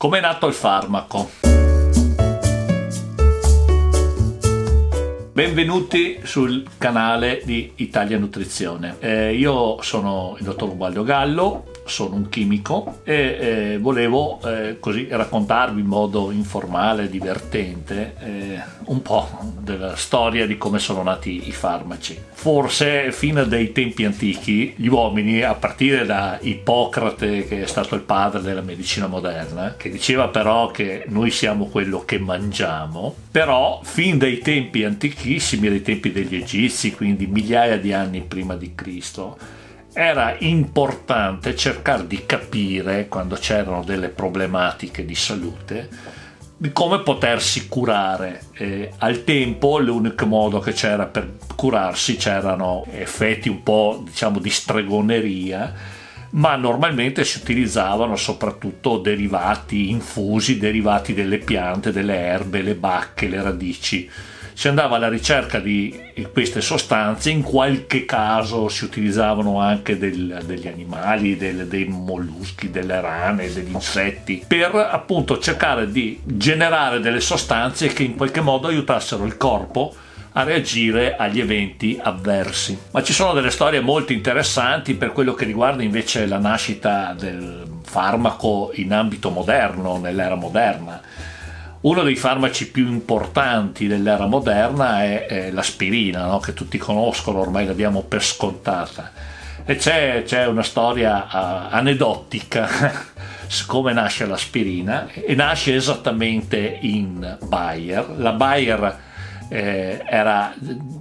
Come è nato il farmaco? Benvenuti sul canale di Italia Nutrizione. Eh, io sono il dottor Ubaldo Gallo, sono un chimico e eh, volevo eh, così raccontarvi in modo informale, divertente, eh, un po' della storia di come sono nati i farmaci. Forse fino dai tempi antichi gli uomini, a partire da Ippocrate, che è stato il padre della medicina moderna, che diceva però che noi siamo quello che mangiamo, però fin dai tempi antichissimi, dai tempi degli egizi, quindi migliaia di anni prima di Cristo, era importante cercare di capire quando c'erano delle problematiche di salute di come potersi curare. E al tempo l'unico modo che c'era per curarsi c'erano effetti un po' diciamo di stregoneria, ma normalmente si utilizzavano soprattutto derivati infusi, derivati delle piante, delle erbe, le bacche, le radici si andava alla ricerca di queste sostanze, in qualche caso si utilizzavano anche del, degli animali, del, dei molluschi, delle rane, degli insetti, per appunto cercare di generare delle sostanze che in qualche modo aiutassero il corpo a reagire agli eventi avversi. Ma ci sono delle storie molto interessanti per quello che riguarda invece la nascita del farmaco in ambito moderno, nell'era moderna uno dei farmaci più importanti dell'era moderna è, è l'aspirina, no? che tutti conoscono, ormai l'abbiamo per scontata. E c'è, c'è una storia uh, aneddotica su come nasce l'aspirina e nasce esattamente in Bayer. La Bayer eh, era,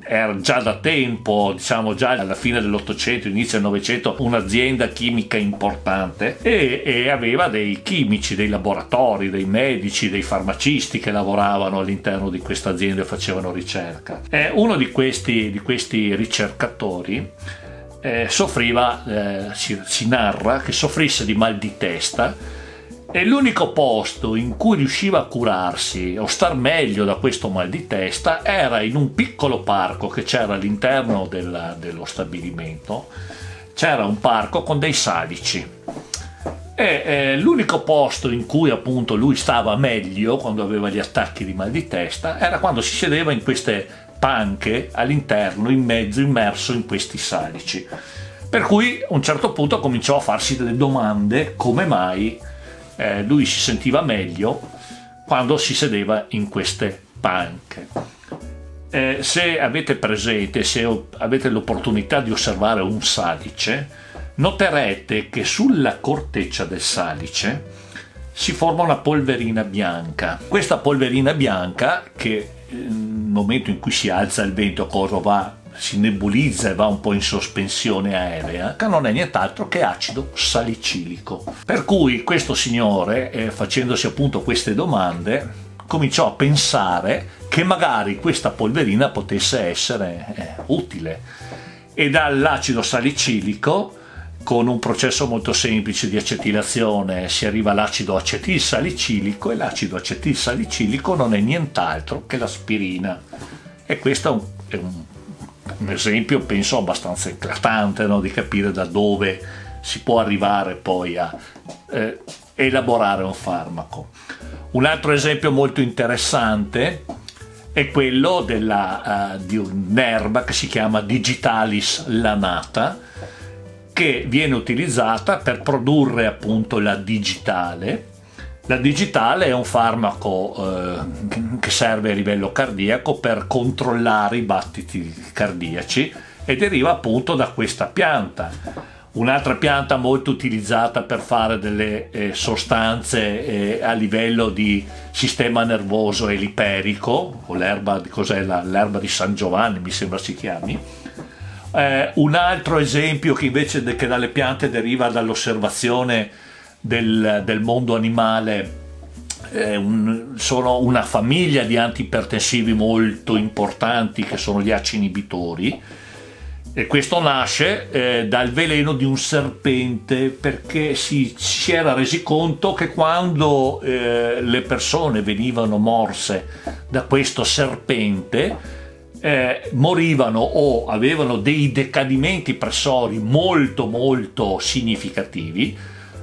era, già da tempo, diciamo già alla fine dell'Ottocento, inizio del Novecento, un'azienda chimica importante e, e, aveva dei chimici, dei laboratori, dei medici, dei farmacisti che lavoravano all'interno di questa azienda e facevano ricerca. E uno di questi, di questi ricercatori eh, soffriva, eh, si, si narra che soffrisse di mal di testa e l'unico posto in cui riusciva a curarsi o star meglio da questo mal di testa era in un piccolo parco che c'era all'interno della, dello stabilimento. C'era un parco con dei salici. E eh, l'unico posto in cui appunto lui stava meglio quando aveva gli attacchi di mal di testa era quando si sedeva in queste panche all'interno, in mezzo, immerso in questi salici. Per cui a un certo punto cominciò a farsi delle domande come mai eh, lui si sentiva meglio quando si sedeva in queste panche. Eh, se avete presente, se avete l'opportunità di osservare un salice, noterete che sulla corteccia del salice si forma una polverina bianca. Questa polverina bianca, che eh, nel momento in cui si alza il vento, cosa va si nebulizza e va un po' in sospensione aerea, che non è nient'altro che acido salicilico. Per cui questo signore, eh, facendosi appunto queste domande, cominciò a pensare che magari questa polverina potesse essere eh, utile. E dall'acido salicilico con un processo molto semplice di acetilazione. Si arriva all'acido acetilsalicilico e l'acido acetilsalicilico non è nient'altro che l'aspirina. E questo è un, è un un esempio penso abbastanza eclatante no? di capire da dove si può arrivare poi a eh, elaborare un farmaco. Un altro esempio molto interessante è quello della, uh, di un'erba che si chiama Digitalis lanata che viene utilizzata per produrre appunto la digitale la digitale è un farmaco eh, che serve a livello cardiaco per controllare i battiti cardiaci e deriva appunto da questa pianta. Un'altra pianta molto utilizzata per fare delle eh, sostanze eh, a livello di sistema nervoso eliperico, o l'erba, cos'è la, l'erba di San Giovanni mi sembra si chiami. Eh, un altro esempio che invece de, che dalle piante deriva dall'osservazione del, del mondo animale eh, un, sono una famiglia di antipertensivi molto importanti che sono gli ACI inibitori. E questo nasce eh, dal veleno di un serpente perché si, si era resi conto che quando eh, le persone venivano morse da questo serpente eh, morivano o avevano dei decadimenti pressori molto molto significativi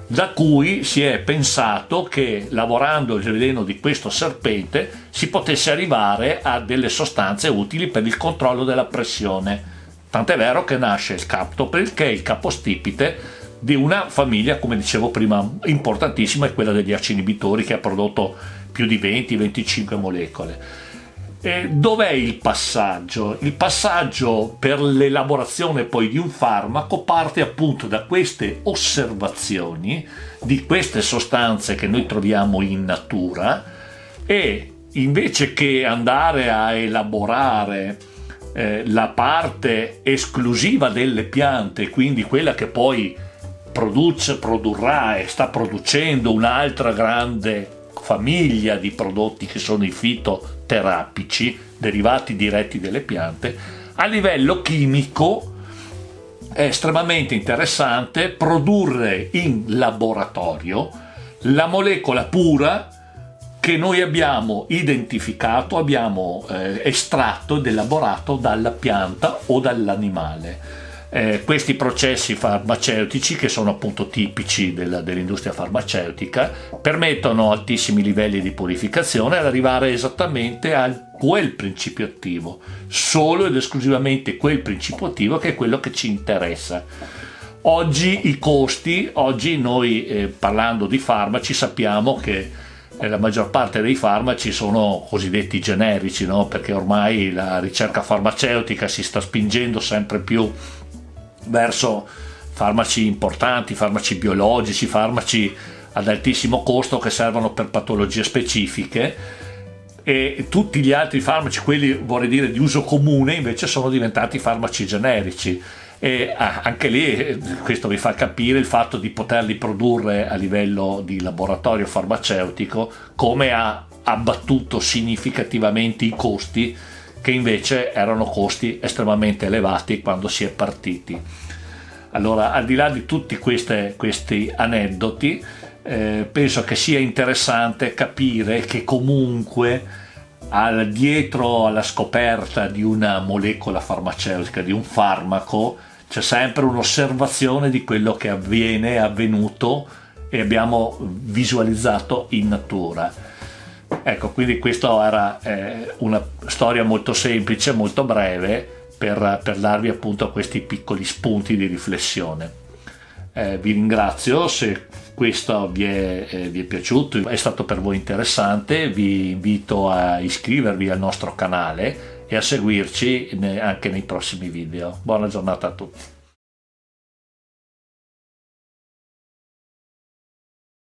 da cui si è pensato che lavorando il veleno di questo serpente si potesse arrivare a delle sostanze utili per il controllo della pressione. Tant'è vero che nasce il Captopril, che è il capostipite di una famiglia, come dicevo prima, importantissima, è quella degli ACE inibitori che ha prodotto più di 20-25 molecole. E dov'è il passaggio? Il passaggio per l'elaborazione poi di un farmaco parte appunto da queste osservazioni di queste sostanze che noi troviamo in natura e invece che andare a elaborare eh, la parte esclusiva delle piante, quindi quella che poi produce, produrrà e sta producendo un'altra grande famiglia di prodotti che sono i fitoterapici, derivati diretti delle piante, a livello chimico è estremamente interessante produrre in laboratorio la molecola pura che noi abbiamo identificato, abbiamo eh, estratto ed elaborato dalla pianta o dall'animale eh, questi processi farmaceutici, che sono appunto tipici della, dell'industria farmaceutica, permettono altissimi livelli di purificazione ad arrivare esattamente a quel principio attivo, solo ed esclusivamente quel principio attivo che è quello che ci interessa. Oggi i costi, oggi noi eh, parlando di farmaci sappiamo che eh, la maggior parte dei farmaci sono cosiddetti generici, no? perché ormai la ricerca farmaceutica si sta spingendo sempre più verso farmaci importanti, farmaci biologici, farmaci ad altissimo costo che servono per patologie specifiche. E tutti gli altri farmaci, quelli vorrei dire di uso comune, invece sono diventati farmaci generici. E ah, anche lì questo vi fa capire il fatto di poterli produrre a livello di laboratorio farmaceutico come ha abbattuto significativamente i costi che invece erano costi estremamente elevati quando si è partiti. Allora, al di là di tutti queste, questi aneddoti, eh, penso che sia interessante capire che comunque al, dietro alla scoperta di una molecola farmaceutica, di un farmaco, c'è sempre un'osservazione di quello che avviene, è avvenuto e abbiamo visualizzato in natura Ecco, quindi questa era eh, una storia molto semplice, molto breve, per, per, darvi appunto questi piccoli spunti di riflessione. Eh, vi ringrazio se questo vi è, eh, vi è piaciuto, è stato per voi interessante, vi invito a iscrivervi al nostro canale e a seguirci anche nei prossimi video. Buona giornata a tutti.